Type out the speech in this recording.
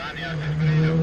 ثانية في البريدو